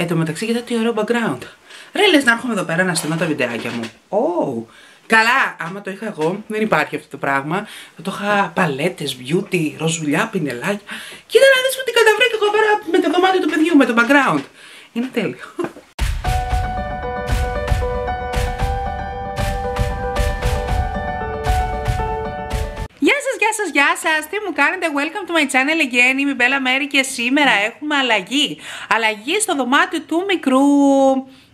Εν τω μεταξύ, γιατί τι ωραίο background. Ρε, λες να έρχομαι εδώ πέρα να στείλω τα βιντεάκια μου. Oh. Καλά, άμα το είχα εγώ, δεν υπάρχει αυτό το πράγμα. Θα το είχα παλέτες, beauty, ροζουλιά, πινελάκια. Κοίτα να δεις τι καταβρέκω εγώ πέρα με το δωμάτιο του παιδιού, με το background. Είναι τέλειο. Γεια σας, γεια σας, τι μου κάνετε, welcome to my channel again, είμαι η Μπέλα Μέρη και σήμερα έχουμε αλλαγή. Αλλαγή στο δωμάτιο του μικρού.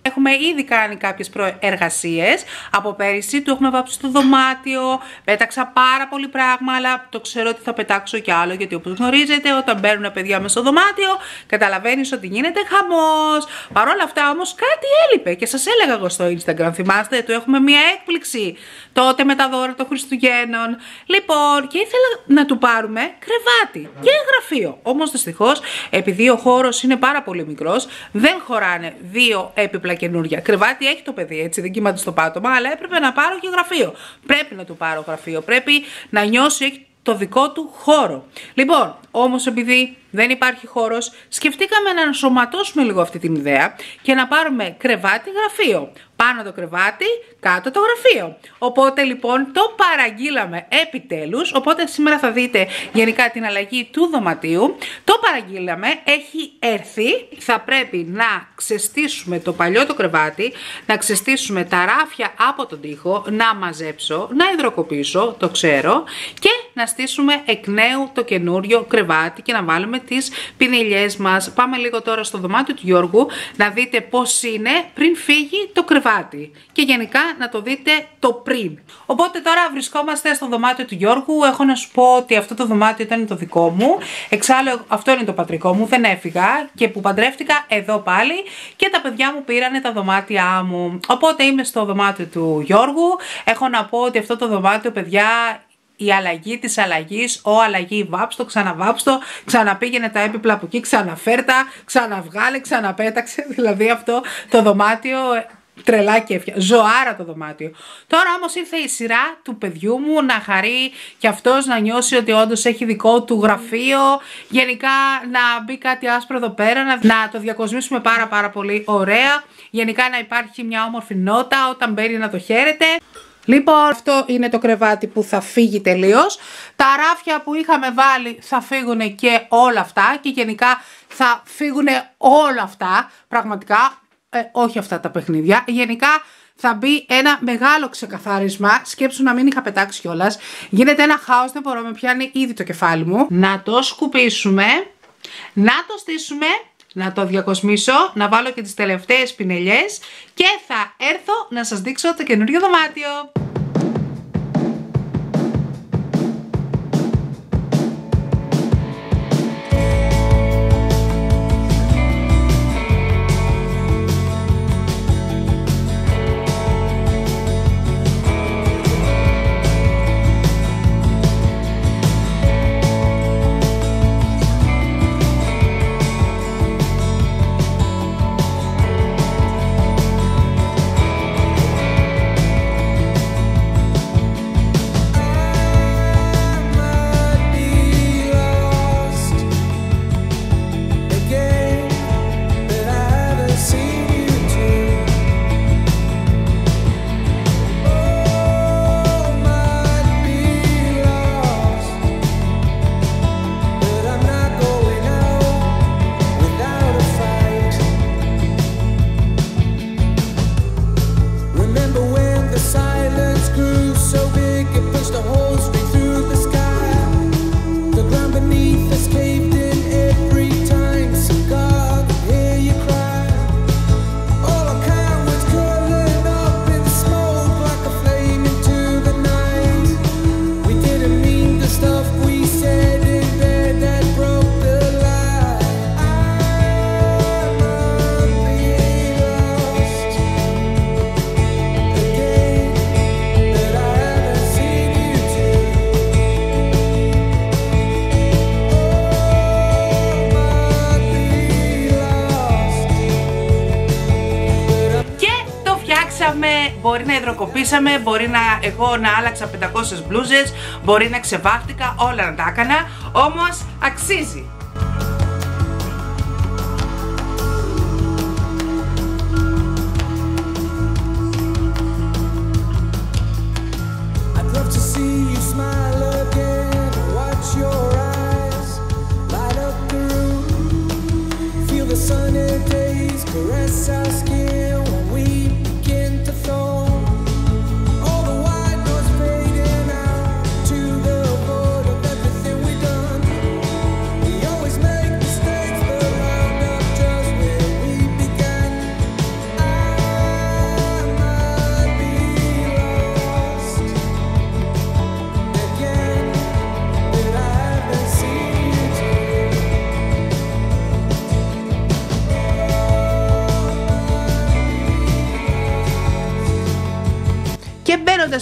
Έχουμε ήδη κάνει κάποιες προεργασίες από πέρυσι, του έχουμε βάψει στο δωμάτιο, πέταξα πάρα πολύ πράγμα, αλλά το ξέρω ότι θα πετάξω κι άλλο, γιατί όπως γνωρίζετε όταν μπαίνουν παιδιά μέσα στο δωμάτιο, καταλαβαίνεις ότι γίνεται χαμός. Παρ' όλα αυτά όμως κάτι έλειπε και σας έλεγα εγώ στο Instagram, θυμάστε, του έχουμε μια έκπληξη τότε με τα δώρα των Χριστουγέννων. Λοιπόν, και ήθελα να του πάρουμε κρεβάτι και γραφείο. Όμως δυστυχώς, επειδή ο χώρος είναι πάρα πολύ μικρός, δεν χωράνε δύο έπιπλα καινούρια. Κρεβάτι έχει το παιδί, έτσι δεν κοιμάται στο πάτωμα, αλλά έπρεπε να πάρω και γραφείο. Πρέπει να του πάρω γραφείο. Πρέπει να νιώσει έχει το δικό του χώρο. Λοιπόν, όμως επειδή δεν υπάρχει χώρος, σκεφτήκαμε να ενσωματώσουμε λίγο αυτή την ιδέα και να πάρουμε κρεβάτι γραφείο. Πάνω το κρεβάτι, κάτω το γραφείο. Οπότε λοιπόν το παραγγείλαμε επιτέλους, οπότε σήμερα θα δείτε γενικά την αλλαγή του δωματίου. Το παραγγείλαμε, έχει έρθει, θα πρέπει να ξεστήσουμε το παλιό το κρεβάτι, να ξεστήσουμε τα ράφια από τον τοίχο, να μαζέψω, να υδροκοπήσω, το ξέρω, και να στήσουμε εκ νέου το καινούριο κρεβάτι και να βάλουμε τις πινελιές μας. Πάμε λίγο τώρα στο δωμάτιο του Γιώργου να δείτε πώς είναι πριν φύγει το κρεβάτι και γενικά να το δείτε το πριν. Οπότε τώρα βρισκόμαστε στο δωμάτιο του Γιώργου. Έχω να σου πω ότι αυτό το δωμάτιο ήταν το δικό μου. Εξάλλου αυτό είναι το πατρικό μου, δεν έφυγα και που παντρεύτηκα εδώ πάλι και τα παιδιά μου πήρανε τα δωμάτια μου. Οπότε είμαι στο δωμάτιο του Γιώργου. Έχω να πω ότι αυτό το δωμάτιο παιδιά η αλλαγή της αλλαγής, ο αλλαγή βάψτο, ξαναβάψτο, ξαναπήγαινε τα έπιπλα από εκεί, ξαναφέρτα, ξαναβγάλε, ξαναπέταξε, δηλαδή αυτό το δωμάτιο τρελά κέφια, ζωάρα το δωμάτιο. Τώρα όμως ήρθε η σειρά του παιδιού μου να χαρεί και αυτός να νιώσει ότι όντως έχει δικό του γραφείο, γενικά να μπει κάτι άσπρο εδώ πέρα, να, να το διακοσμήσουμε πάρα πάρα πολύ ωραία, γενικά να υπάρχει μια όμορφη νότα όταν μπαίνει να το χαίρεται. Λοιπόν, αυτό είναι το κρεβάτι που θα φύγει τελείως. Τα ράφια που είχαμε βάλει θα φύγουν και όλα αυτά και γενικά θα φύγουν όλα αυτά, πραγματικά, ε, όχι αυτά τα παιχνίδια. Γενικά θα μπει ένα μεγάλο ξεκαθάρισμα. Σκέψου να μην είχα πετάξει κιόλας. Γίνεται ένα χάος, δεν μπορώ, με πιάνει ήδη το κεφάλι μου. Να το σκουπίσουμε, να το στήσουμε να το διακοσμήσω, να βάλω και τις τελευταίες πινελιές και θα έρθω να σας δείξω το καινούριο δωμάτιο. Μπορεί να υδροκοπήσαμε, μπορεί να εγώ να άλλαξα 500 μπλούζες, μπορεί να ξεβάφτηκα, όλα να τα έκανα, όμως αξίζει.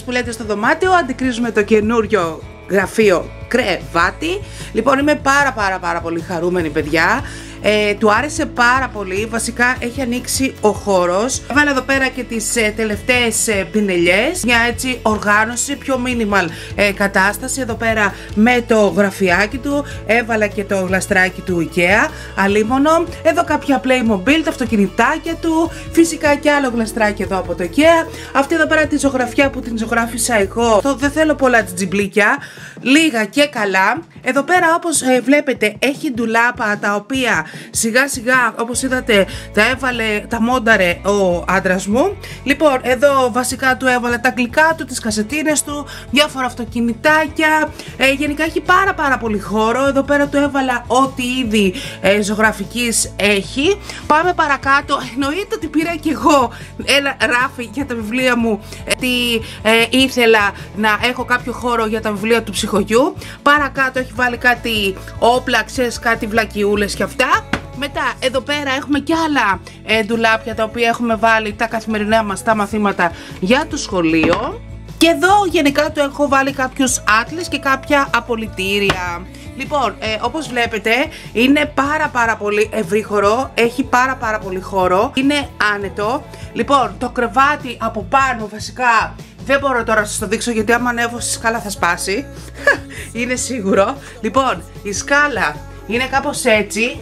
Που λέτε στο δωμάτιο, αντικρίζουμε το καινούριο γραφείο κρεβάτι. Λοιπόν, είμαι πάρα πάρα πάρα πολύ χαρούμενη παιδιά. Ε, του άρεσε πάρα πολύ. Βασικά έχει ανοίξει ο χώρος. Έβαλε εδώ πέρα και τις ε, τελευταίες ε, πινελιές. Μια έτσι οργάνωση, πιο minimal ε, κατάσταση. Εδώ πέρα με το γραφιάκι του. Έβαλα και το γλαστράκι του IKEA. Αλίμονο. Εδώ κάποια Playmobil, τα αυτοκινητάκια του. Φυσικά και άλλο γλαστράκι εδώ από το IKEA. Αυτή εδώ πέρα τη ζωγραφιά που την ζωγράφισα εγώ. Το δεν θέλω πολλά τζιμπλίκια. Λίγα και καλά. Εδώ πέρα όπως ε, βλέπετε έχει ντουλάπα τα οποία σιγά σιγά όπως είδατε τα έβαλε, τα μόνταρε ο άντρας μου. Λοιπόν εδώ βασικά του έβαλε τα γλυκά του, τις κασετίνες του, διάφορα αυτοκινητάκια. Ε, γενικά έχει πάρα πάρα πολύ χώρο. Εδώ πέρα του έβαλα ό,τι είδη ε, ζωγραφικής έχει. Πάμε παρακάτω. Εννοείται ότι πήρα και εγώ ένα ράφι για τα βιβλία μου. Ε, τι ε, ήθελα να έχω κάποιο χώρο για τα βιβλία του ψυχογιού. Παρακάτω έχει βάλει κάτι όπλα, ξέρεις, κάτι βλακιούλες και αυτά. Μετά εδώ πέρα έχουμε και άλλα ε, ντουλάπια τα οποία έχουμε βάλει τα καθημερινά μας τα μαθήματα για το σχολείο. Και εδώ γενικά του έχω βάλει κάποιους άτλες και κάποια απολυτήρια. Λοιπόν, ε, όπως βλέπετε είναι πάρα πάρα πολύ ευρύχωρο, έχει πάρα πάρα πολύ χώρο, είναι άνετο. Λοιπόν, το κρεβάτι από πάνω βασικά δεν μπορώ τώρα να σας το δείξω γιατί άμα ανέβω στη σκάλα θα σπάσει. είναι σίγουρο. Λοιπόν, η σκάλα είναι κάπως έτσι.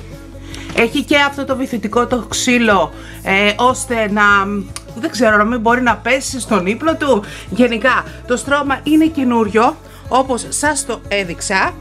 Έχει και αυτό το βυθιτικό το ξύλο ε, ώστε να δεν ξέρω να μην μπορεί να πέσει στον ύπνο του. Γενικά το στρώμα είναι καινούριο όπως σας το έδειξα.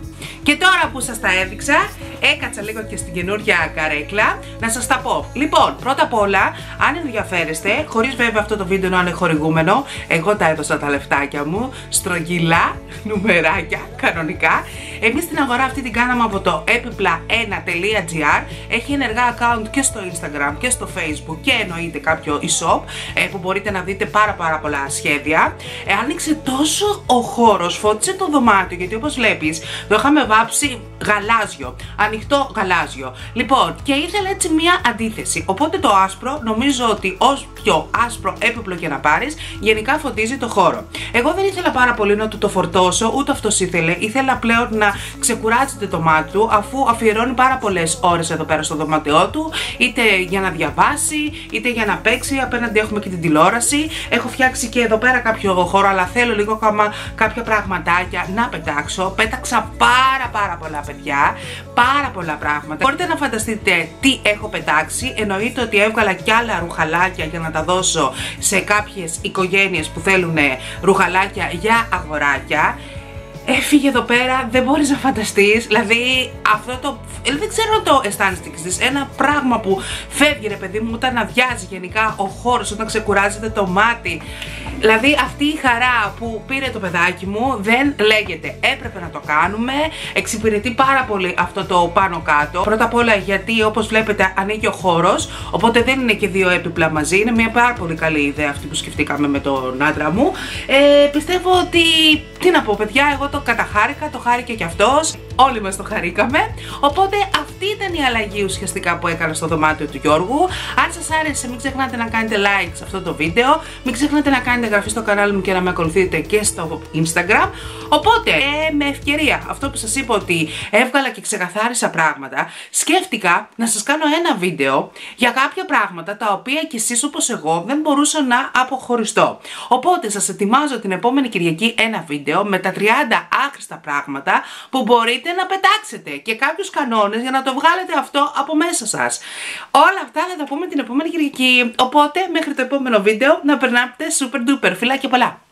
Και τώρα που σας τα έδειξα, έκατσα λίγο και στην καινούργια καρέκλα να σας τα πω. Λοιπόν, πρώτα απ' όλα, αν ενδιαφέρεστε, χωρίς βέβαια αυτό το βίντεο να είναι χορηγούμενο, εγώ τα έδωσα τα λεφτάκια μου, στρογγυλά, νουμεράκια, κανονικά. Εμείς την αγορά αυτή την κάναμε από το epipla1.gr, έχει ενεργά account και στο Instagram και στο Facebook και εννοείται κάποιο e-shop ε, που μπορείτε να δείτε πάρα πάρα πολλά σχέδια. Ε, άνοιξε τόσο ο χώρος, φώτισε το δωμάτιο, γιατί όπως βλέπεις, το είχαμε βάψει γαλάζιο, ανοιχτό γαλάζιο. Λοιπόν, και ήθελα έτσι μία αντίθεση. Οπότε το άσπρο νομίζω ότι ως πιο άσπρο έπιπλο και να πάρεις, γενικά φωτίζει το χώρο. Εγώ δεν ήθελα πάρα πολύ να του το φορτώσω, ούτε αυτός ήθελε. Ήθελα πλέον να ξεκουράζεται το μάτι του, αφού αφιερώνει πάρα πολλές ώρες εδώ πέρα στο δωμάτιό του, είτε για να διαβάσει, είτε για να παίξει. Απέναντι έχουμε και την τηλεόραση. Έχω φτιάξει και εδώ πέρα κάποιο χώρο, αλλά θέλω λίγο ακόμα κάποια πραγματάκια να πετάξω. Πέταξα πάρα πάρα πολλά παιδιά, πάρα πολλά πράγματα. Μπορείτε να φανταστείτε τι έχω πετάξει. Εννοείται ότι έβγαλα κι άλλα ρουχαλάκια για να τα δώσω σε κάποιες οικογένειες που θέλουν ρουχαλάκια για αγοράκια έφυγε εδώ πέρα, δεν μπορείς να φανταστείς, δηλαδή αυτό το, ε, δεν ξέρω το αισθάνεσαι ένα πράγμα που φεύγει ρε παιδί μου όταν αδειάζει γενικά ο χώρος, όταν ξεκουράζεται το μάτι, δηλαδή αυτή η χαρά που πήρε το παιδάκι μου δεν λέγεται, έπρεπε να το κάνουμε, εξυπηρετεί πάρα πολύ αυτό το πάνω κάτω, πρώτα απ' όλα γιατί όπως βλέπετε ανοίγει ο χώρος, οπότε δεν είναι και δύο έπιπλα μαζί, είναι μια πάρα πολύ καλή ιδέα αυτή που σκεφτήκαμε με τον άντρα μου, ε, πιστεύω ότι, τι να πω παιδιά, εγώ το καταχάρηκα, το χάρηκε κι αυτός, όλοι μας το χαρήκαμε. Οπότε αυτή ήταν η αλλαγή ουσιαστικά που έκανα στο δωμάτιο του Γιώργου. Αν σας άρεσε μην ξεχνάτε να κάνετε like σε αυτό το βίντεο, μην ξεχνάτε να κάνετε εγγραφή στο κανάλι μου και να με ακολουθείτε και στο Instagram. Οπότε, ε, με ευκαιρία, αυτό που σας είπα ότι έβγαλα και ξεκαθάρισα πράγματα, σκέφτηκα να σας κάνω ένα βίντεο για κάποια πράγματα τα οποία κι εσείς όπως εγώ δεν μπορούσα να αποχωριστώ. Οπότε σας ετοιμάζω την επόμενη Κυριακή ένα βίντεο με τα 30 άχρηστα πράγματα που μπορείτε να πετάξετε και κάποιους κανόνες για να το βγάλετε αυτό από μέσα σας. Όλα αυτά θα τα πούμε την επόμενη Κυριακή. Οπότε μέχρι το επόμενο βίντεο να περνάτε super duper. Φιλάκια πολλά!